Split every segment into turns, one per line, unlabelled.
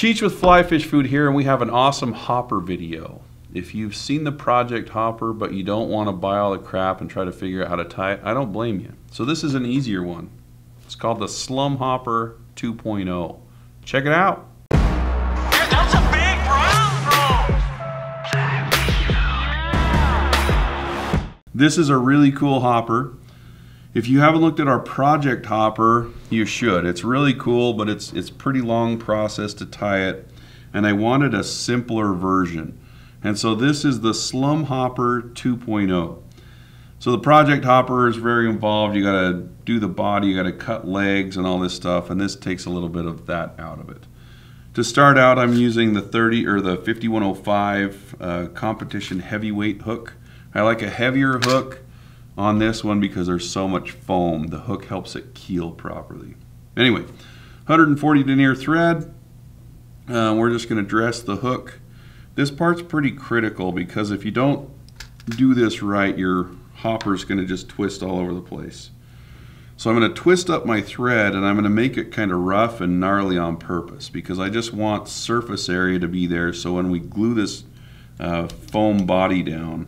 Cheech with Fly Fish Food here, and we have an awesome hopper video. If you've seen the Project Hopper, but you don't want to buy all the crap and try to figure out how to tie it, I don't blame you. So this is an easier one. It's called the Slum Hopper 2.0. Check it out.
That's a big brown
This is a really cool hopper. If you haven't looked at our project hopper, you should. It's really cool, but it's it's pretty long process to tie it, and I wanted a simpler version. And so this is the Slum Hopper 2.0. So the project hopper is very involved. You got to do the body, you got to cut legs and all this stuff, and this takes a little bit of that out of it. To start out, I'm using the 30 or the 5105 uh, competition heavyweight hook. I like a heavier hook on this one because there's so much foam. The hook helps it keel properly. Anyway, 140 denier thread. Uh, we're just going to dress the hook. This part's pretty critical because if you don't do this right, your hopper's going to just twist all over the place. So I'm going to twist up my thread and I'm going to make it kind of rough and gnarly on purpose because I just want surface area to be there so when we glue this uh, foam body down,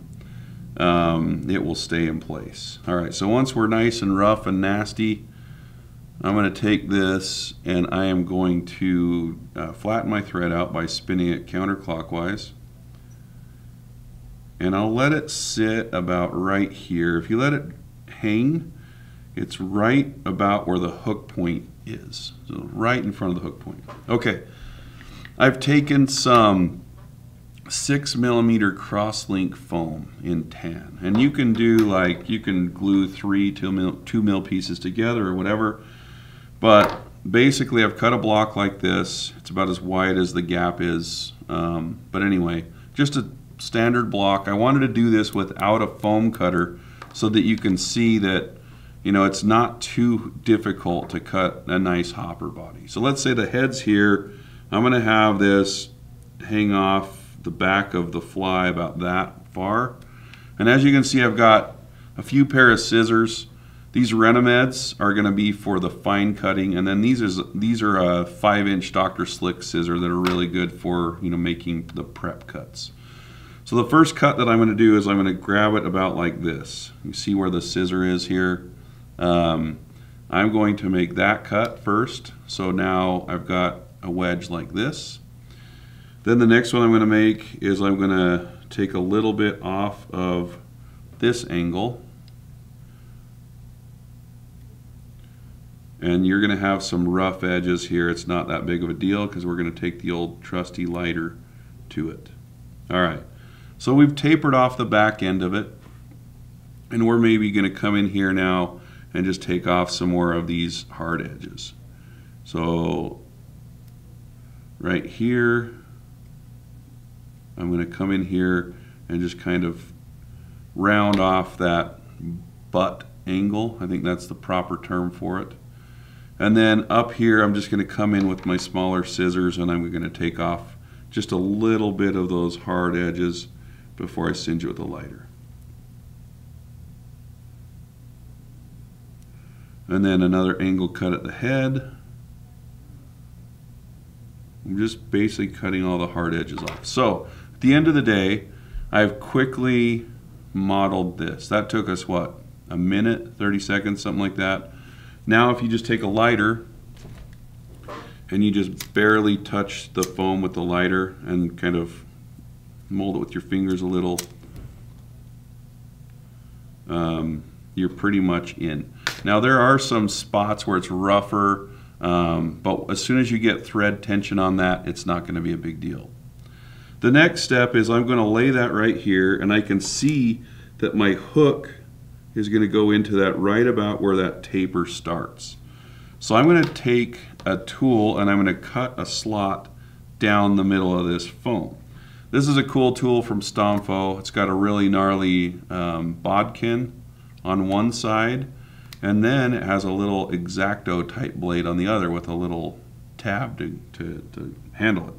um, it will stay in place. All right, so once we're nice and rough and nasty, I'm going to take this and I am going to uh, flatten my thread out by spinning it counterclockwise. And I'll let it sit about right here. If you let it hang, it's right about where the hook point is. So right in front of the hook point. Okay, I've taken some six millimeter crosslink foam in tan. And you can do like, you can glue three two mil, two mil pieces together or whatever. But basically I've cut a block like this. It's about as wide as the gap is. Um, but anyway, just a standard block. I wanted to do this without a foam cutter so that you can see that you know it's not too difficult to cut a nice hopper body. So let's say the head's here. I'm going to have this hang off the back of the fly about that far. And as you can see I've got a few pair of scissors. These Renomeds are going to be for the fine cutting, and then these is these are a five-inch Dr. Slick scissor that are really good for you know making the prep cuts. So the first cut that I'm going to do is I'm going to grab it about like this. You see where the scissor is here. Um, I'm going to make that cut first. So now I've got a wedge like this. Then the next one I'm going to make is I'm going to take a little bit off of this angle and you're going to have some rough edges here. It's not that big of a deal because we're going to take the old trusty lighter to it. All right, so we've tapered off the back end of it and we're maybe going to come in here now and just take off some more of these hard edges. So right here, I'm going to come in here and just kind of round off that butt angle. I think that's the proper term for it. And then up here, I'm just going to come in with my smaller scissors and I'm going to take off just a little bit of those hard edges before I singe it with a lighter. And then another angle cut at the head. I'm just basically cutting all the hard edges off. So the end of the day, I've quickly modeled this. That took us what? A minute, 30 seconds, something like that. Now if you just take a lighter and you just barely touch the foam with the lighter and kind of mold it with your fingers a little, um, you're pretty much in. Now there are some spots where it's rougher, um, but as soon as you get thread tension on that, it's not going to be a big deal. The next step is I'm going to lay that right here and I can see that my hook is going to go into that right about where that taper starts. So I'm going to take a tool and I'm going to cut a slot down the middle of this foam. This is a cool tool from Stonfo. It's got a really gnarly um, bodkin on one side and then it has a little X-Acto type blade on the other with a little tab to, to, to handle it.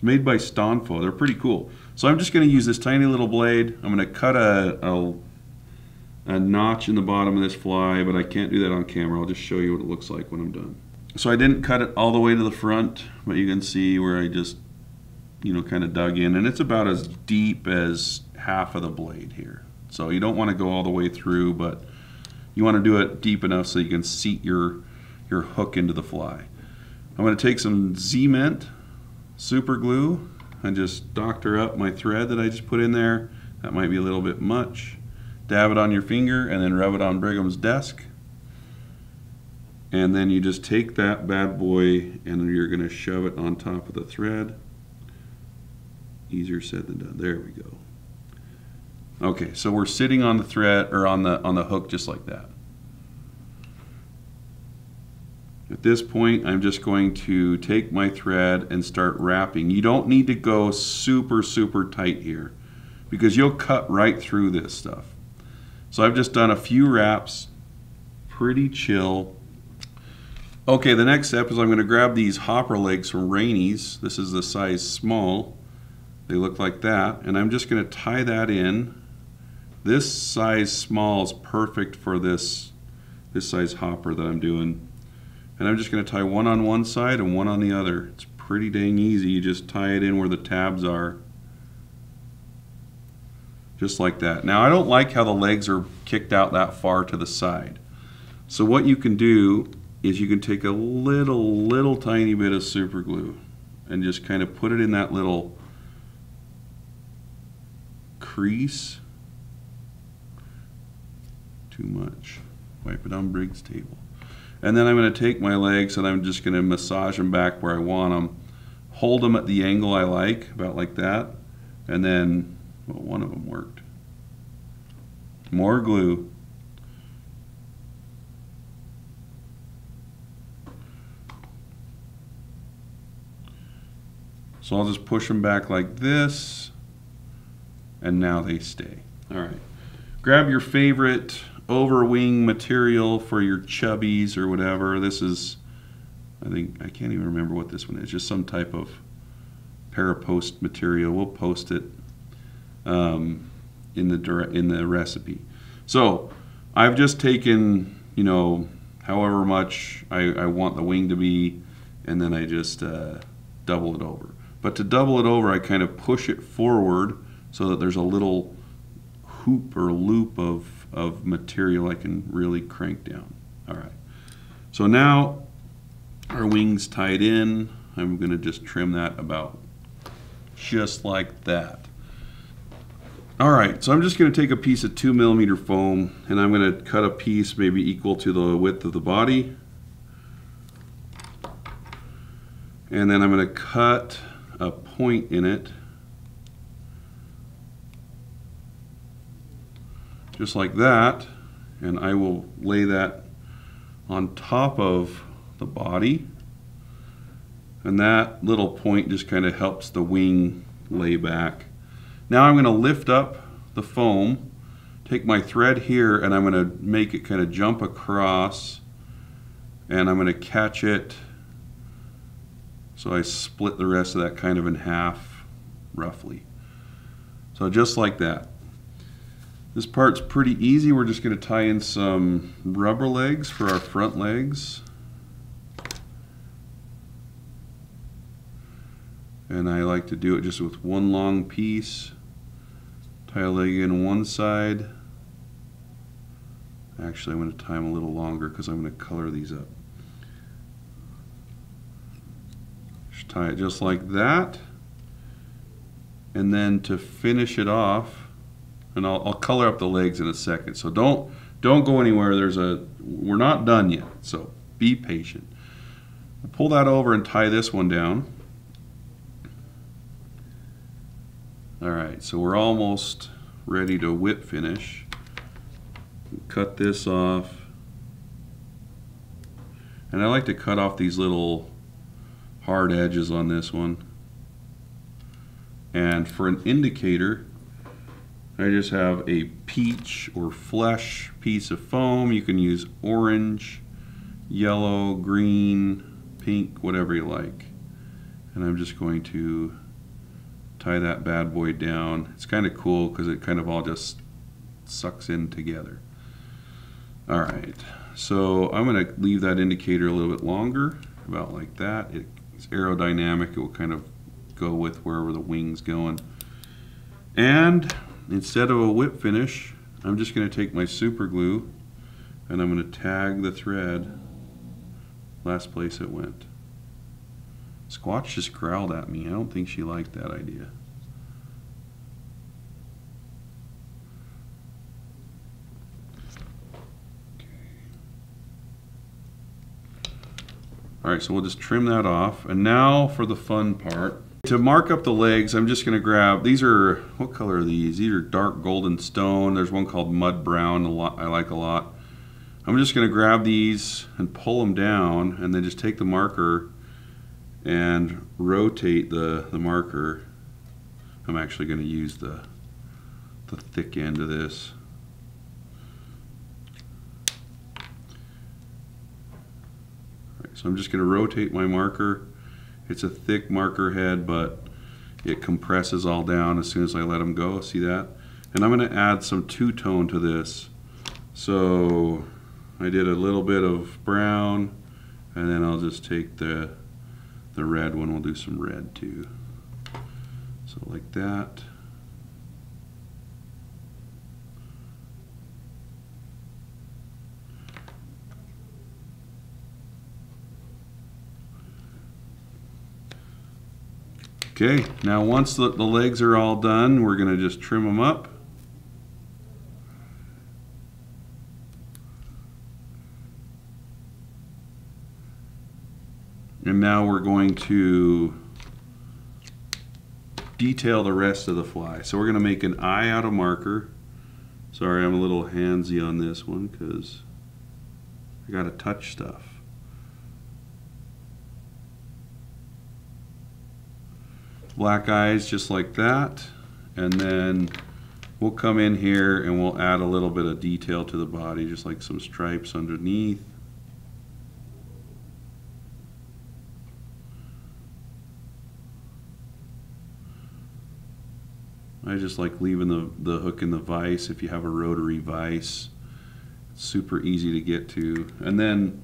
It's made by Stonfo. They're pretty cool. So I'm just going to use this tiny little blade. I'm going to cut a, a a notch in the bottom of this fly, but I can't do that on camera. I'll just show you what it looks like when I'm done. so I didn't cut it all the way to the front, but you can see where I just, you know, kind of dug in, and it's about as deep as half of the blade here. So you don't want to go all the way through, but you want to do it deep enough so you can seat your your hook into the fly. I'm going to take some Z-Ment super glue and just doctor up my thread that I just put in there. That might be a little bit much. Dab it on your finger and then rub it on Brigham's desk. And then you just take that bad boy and you're going to shove it on top of the thread. Easier said than done. There we go. Okay, so we're sitting on the thread or on the on the hook just like that. At this point, I'm just going to take my thread and start wrapping. You don't need to go super, super tight here because you'll cut right through this stuff. So I've just done a few wraps, pretty chill. Okay, the next step is I'm going to grab these hopper legs from Rainy's. This is the size small. They look like that. And I'm just going to tie that in. This size small is perfect for this, this size hopper that I'm doing. And I'm just going to tie one on one side and one on the other. It's pretty dang easy. You just tie it in where the tabs are. Just like that. Now I don't like how the legs are kicked out that far to the side. So what you can do is you can take a little, little tiny bit of super glue and just kind of put it in that little crease. Too much. Wipe it on Briggs table. And then I'm going to take my legs and I'm just going to massage them back where I want them. Hold them at the angle I like, about like that. And then, well, one of them worked. More glue. So I'll just push them back like this. And now they stay. All right. Grab your favorite overwing material for your chubbies or whatever. This is, I think, I can't even remember what this one is. Just some type of parapost material. We'll post it um, in the in the recipe. So I've just taken, you know, however much I, I want the wing to be, and then I just uh, double it over. But to double it over, I kind of push it forward so that there's a little hoop or loop of of material I can really crank down. All right. So now our wings tied in. I'm going to just trim that about just like that. All right, so I'm just going to take a piece of two millimeter foam and I'm going to cut a piece maybe equal to the width of the body. And then I'm going to cut a point in it just like that and I will lay that on top of the body and that little point just kind of helps the wing lay back. Now I'm going to lift up the foam, take my thread here and I'm going to make it kind of jump across and I'm going to catch it so I split the rest of that kind of in half roughly. So just like that. This part's pretty easy. We're just going to tie in some rubber legs for our front legs. And I like to do it just with one long piece. Tie a leg in one side. Actually, I'm going to tie them a little longer because I'm going to color these up. Just tie it just like that. And then to finish it off, and I'll, I'll color up the legs in a second. So don't don't go anywhere. There's a we're not done yet. So be patient. pull that over and tie this one down. All right, so we're almost ready to whip finish. Cut this off. And I like to cut off these little hard edges on this one. And for an indicator, I just have a peach or flesh piece of foam. You can use orange, yellow, green, pink, whatever you like. And I'm just going to tie that bad boy down. It's kind of cool because it kind of all just sucks in together. All right, So I'm going to leave that indicator a little bit longer, about like that. It's aerodynamic. It will kind of go with wherever the wing's going. And instead of a whip finish, I'm just going to take my super glue and I'm going to tag the thread last place it went. Squatch just growled at me. I don't think she liked that idea. All right, so we'll just trim that off. And now for the fun part. To mark up the legs, I'm just gonna grab, these are, what color are these? These are dark golden stone. There's one called mud brown, a lot, I like a lot. I'm just gonna grab these and pull them down and then just take the marker and rotate the, the marker. I'm actually gonna use the, the thick end of this. So I'm just going to rotate my marker. It's a thick marker head, but it compresses all down as soon as I let them go. See that? And I'm going to add some two-tone to this. So I did a little bit of brown, and then I'll just take the, the red one. We'll do some red too. So like that. Okay, now once the, the legs are all done, we're gonna just trim them up. And now we're going to detail the rest of the fly. So we're gonna make an eye out of marker. Sorry, I'm a little handsy on this one because I gotta touch stuff. Black eyes just like that. And then we'll come in here and we'll add a little bit of detail to the body just like some stripes underneath. I just like leaving the, the hook in the vise. If you have a rotary vise it's super easy to get to. And then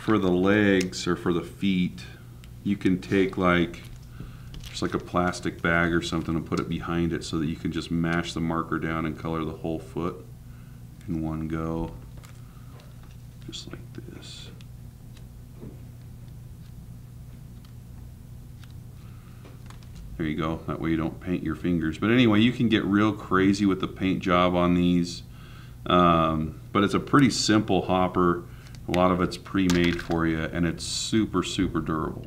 for the legs or for the feet you can take like like a plastic bag or something and put it behind it so that you can just mash the marker down and color the whole foot in one go. Just like this. There you go. That way you don't paint your fingers. But anyway, you can get real crazy with the paint job on these. Um, but it's a pretty simple hopper. A lot of it's pre-made for you and it's super, super durable.